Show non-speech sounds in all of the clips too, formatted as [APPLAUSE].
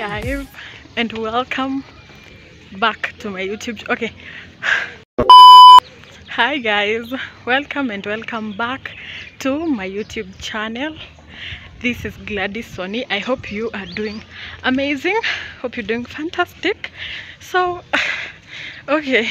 guys and welcome back to my youtube okay. [LAUGHS] Hi guys welcome and welcome back to my youtube channel. This is gladys Sonie. I hope you are doing amazing. Hope you're doing fantastic. So [LAUGHS] okay.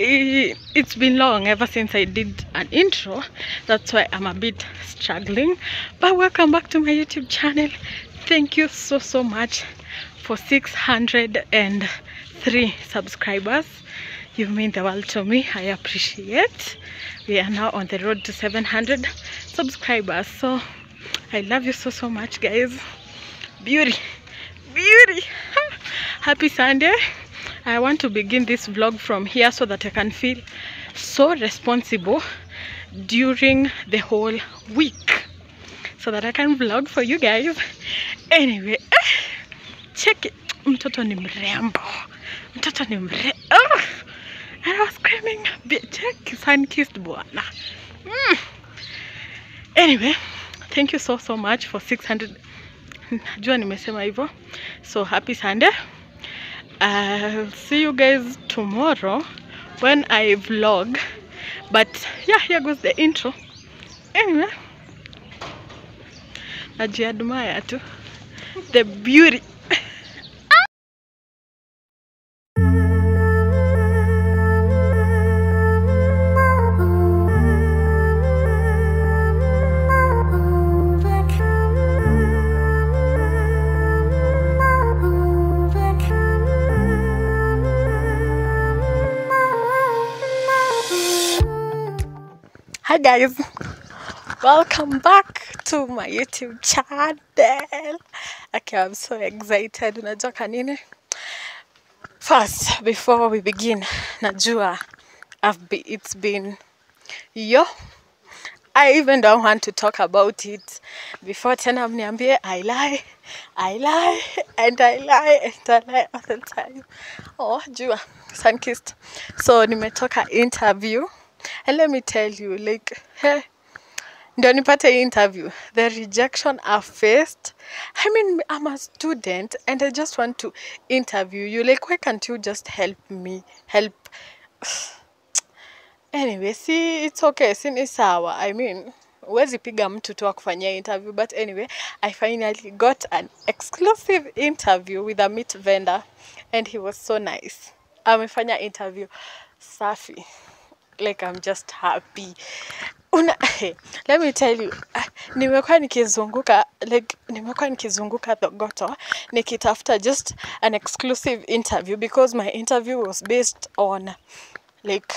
It's been long ever since i did an intro. That's why i'm a bit struggling. But welcome back to my youtube channel thank you so so much for 603 subscribers. You mean the world to me. I appreciate. We are now on the road to 700 subscribers. So i love you so so much guys. Beauty. Beauty. [LAUGHS] Happy sunday. I want to begin this vlog from here so that i can feel so responsible during the whole week so that i can vlog for you guys. Anyway [SIGHS] check it. Mtoto ni mrembo. Mtoto ni mrembo. I was screaming check sun kissed bwana. Mm. anyway thank you so so much for 600 najua nimesema hivyo. So happy sunday. I'll see you guys tomorrow when I vlog. But yeah here goes the intro. Anyway najiadmire tu. The beauty. Hi guys, welcome back to my YouTube channel. Okay, I'm so excited. Unajua kanini? First, before we begin, najua I've be, it's been yo. I even don't want to talk about it. Before tena mniambie I lie, I lie, and I lie, and I lie all the time. Oh, jua, sun-kissed. So nimetoka interview. And let me tell you, like, hey, ndio nipate interview. The rejection i faced. I mean i'm a student and i just want to interview you. Like why can't you just help me? Help. [SIGHS] Anyway see it's okay si ni sawa. I mean huwezi piga mtu tu akufanyia interview but anyway i finally got an exclusive interview with a meat vendor and he was so nice. Amefanya interview safi. Like I'm just happy. Una, hey, [LAUGHS] let me tell you, uh, nimekuwa nikizunguka like nimekuwa nikizunguka Thogoto nikitafuta just an exclusive interview because my interview was based on like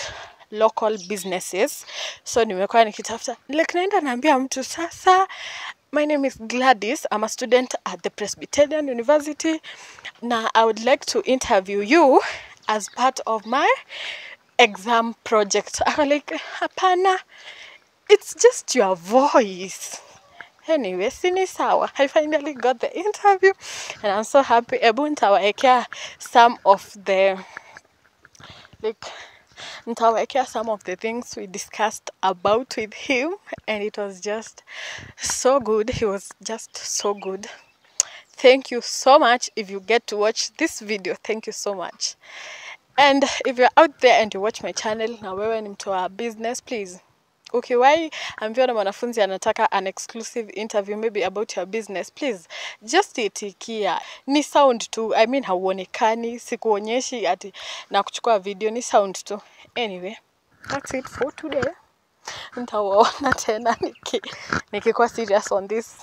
local businesses. So nimekuwa nikitafuta like naenda naambia mtu sasa my name is Gladys. I'm a student at the Presbyterian University na I would like to interview you as part of my exam project. Like, hapana, it's just your voice. Anyway, sini sawa. I finally got the interview and I'm so happy. Ebu nitawaekea some of the like nitawekea some of the things we discussed about with him and it was just so good. He was just so good. Thank you so much if you get to watch this video. Thank you so much. And if you're out there and you watch my channel na wewe ni mtu wa business please ukiwahi ambiwa na mwanafunzi anataka an exclusive interview maybe about your business please just itikia ni sound tu i mean hauonekani sikuonyeshi ati na kuchukua video ni sound tu anyway that's it for today nitawaona tena niki nikikuwa serious on this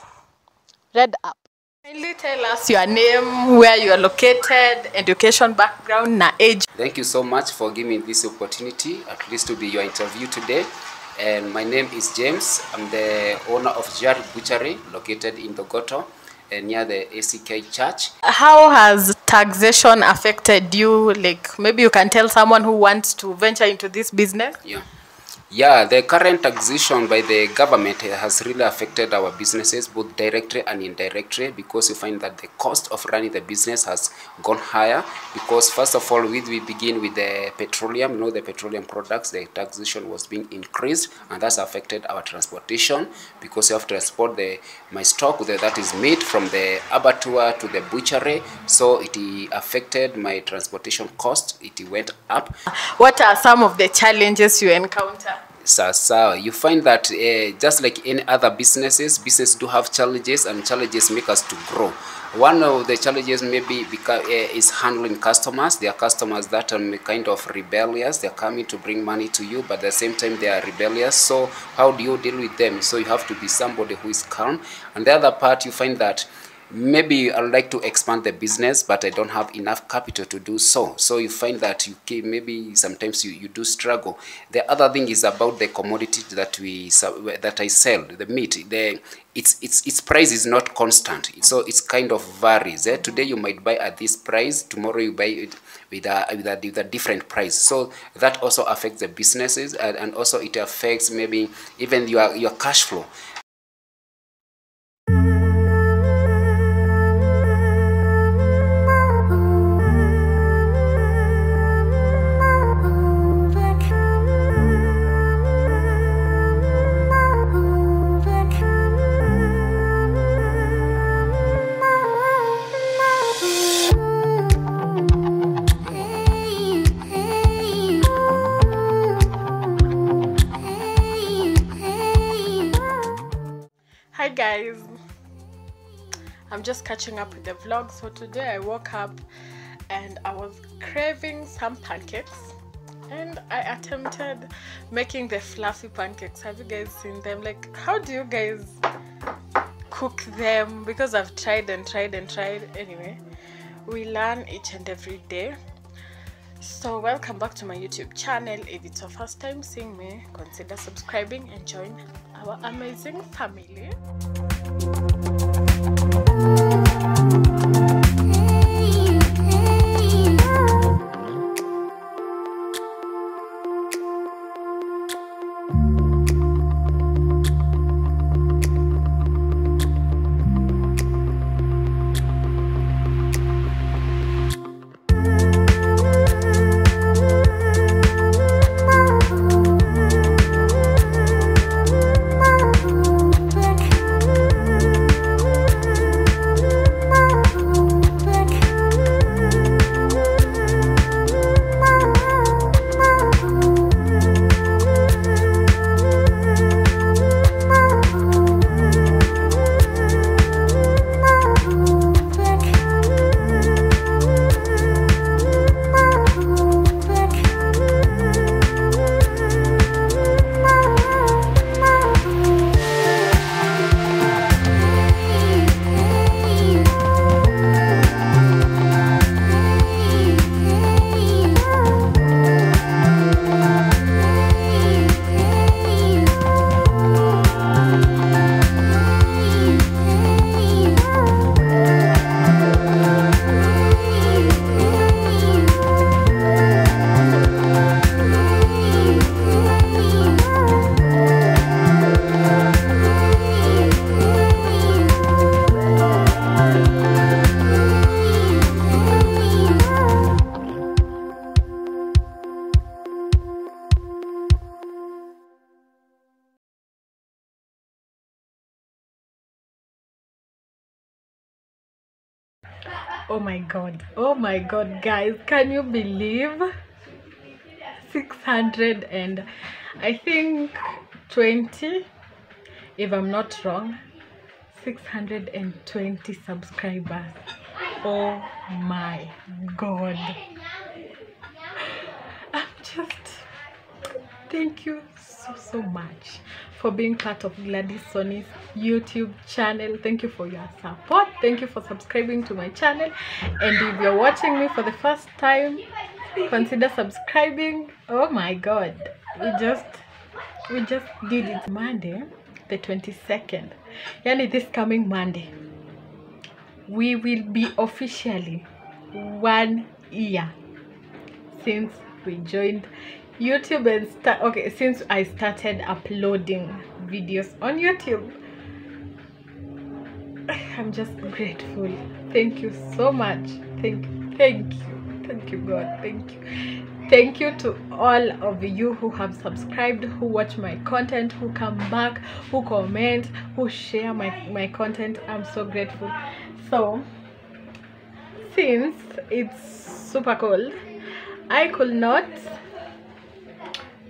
red up Kindly tell us your name, where you are located, education background, na age. Thank you so much for giving me this opportunity, at least to be your interview today. And my name is James. I'm the owner of Jar Butchery, located in Dogoto, uh, near the ACK Church. How has taxation affected you? Like maybe you can tell someone who wants to venture into this business. Yeah. Yeah, the current taxation by the government has really affected our businesses both directly and indirectly because you find that the cost of running the business has gone higher. Because first of all we, we begin with the petroleum, you know the petroleum products, the taxation was being increased and that's affected our transportation. Because you have to transport the my stock that is made from the abattoir to the butchery so it affected my transportation cost, it went up. What are some of the challenges you encounter? Sasa, you find that uh, just like any other businesses, business do have challenges, and challenges make us to grow. One of the challenges maybe because, uh, is handling customers. There are customers that are kind of rebellious. They're coming to bring money to you, but at the same time they are rebellious. So how do you deal with them? So you have to be somebody who is calm. And the other part, you find that maybe I'd like to expand the business, but I don't have enough capital to do so. So you find that you can, maybe sometimes you, you do struggle. The other thing is about the commodity that we that I sell, the meat. The its its its price is not constant, so it's kind of varies. Eh? Today you might buy at this price, tomorrow you buy it with a with a, with a different price. So that also affects the businesses, and, and also it affects maybe even your your cash flow. I'm just catching up with the vlog. So today I woke up and I was craving some pancakes and I attempted making the fluffy pancakes. Have you guys seen them? Like how do you guys cook them? Because I've tried and tried and tried. Anyway, we learn each and every day. So welcome back to my YouTube channel. If it's your first time seeing me, consider subscribing and join our amazing family. Oh my god. Oh my god, guys. Can you believe 600 and I think 20 if I'm not wrong 620 subscribers. Oh my god. [LAUGHS] I'm just thank you so so much for being part of Gladys Sonie's YouTube channel. Thank you for your support. Thank you for subscribing to my channel. And if you're watching me for the first time, consider subscribing. Oh my god. We just we just did it Monday, the 22nd. Yani this coming Monday. We will be officially one year since we joined YouTube and start okay since I started uploading videos on YouTube. [SIGHS] I'm just grateful. Thank you so much. Thank thank you. Thank you God. Thank you. Thank you to all of you who have subscribed, who watch my content, who come back, who comment, who share my, my content. I'm so grateful. So since it's super cold, I could not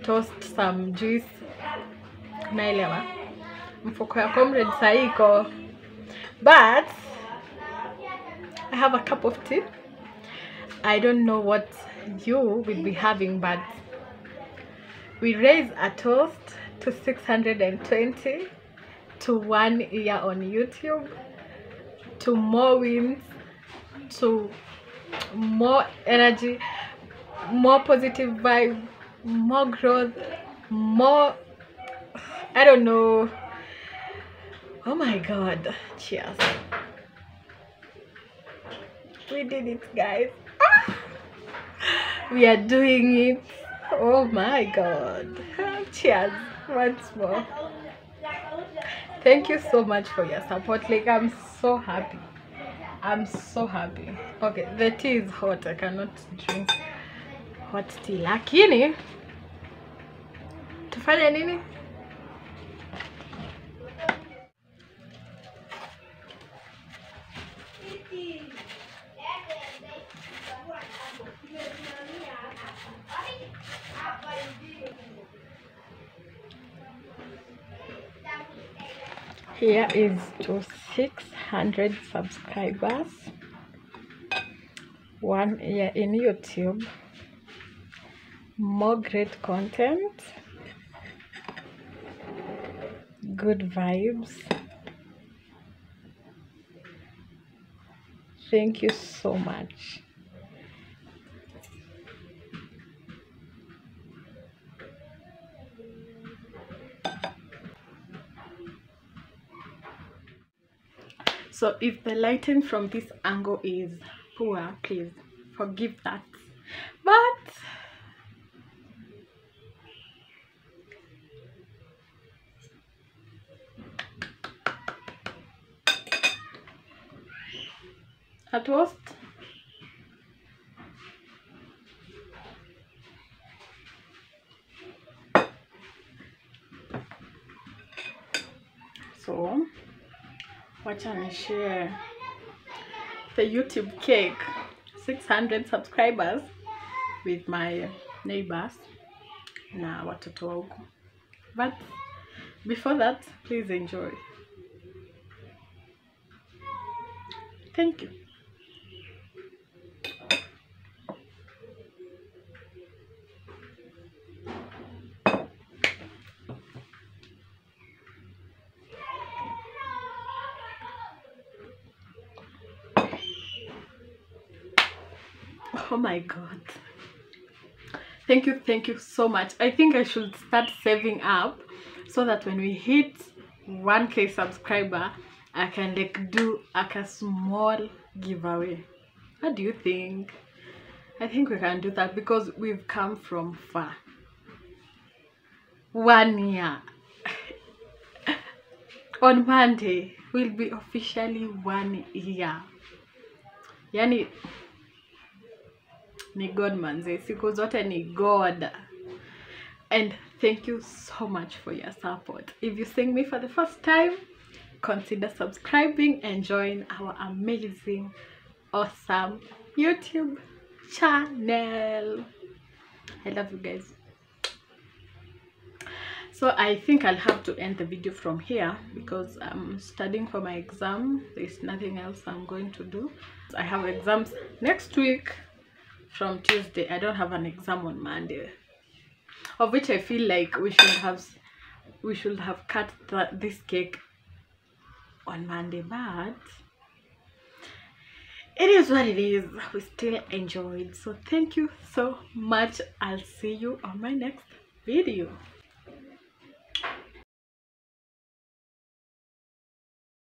toast some juice. Naelewa mfuko ya comrade saiko but i have a cup of tea. I don't know what you will be having but we raise a toast to 620 to one year on youtube to more wins to more energy more positive vibe more growth more i don't know. Oh my god cheers. We did it guys. Ah! we are doing it. Oh my god. Cheers once more. Thank you so much for your support. Like i'm so happy. I'm so happy. Okay the tea is hot. I cannot drink hot tea. Lakini tufanye nini? Here is to 600 subscribers. One year in youtube more great content. Good vibes. Thank you so much. So if the lighting from this angle is poor please forgive that but toast so wacha ni share the youtube cake. 600 subscribers with my neighbors. Na watoto wa huku but before that please enjoy. Thank you oh my god. Thank you thank you so much. I think i should start saving up so that when we hit 1k subscriber i can like do like a small giveaway. What do you think? I think we can do that because we've come from far. One year. [LAUGHS] On monday will be officially one year. Yani ni god manze. Siku zote ni god. And thank you so much for your support. If you seeing me for the first time consider subscribing and join our amazing awesome youtube channel. I love you guys. So i think i'll have to end the video from here because i'm studying for my exam. There's nothing else i'm going to do. I have exams next week from tuesday i don't have an exam on monday. Of which i feel like we should have we should have cut th- this cake on monday but it is what it is. We still enjoyed. So thank you so much. I'll see you on my next video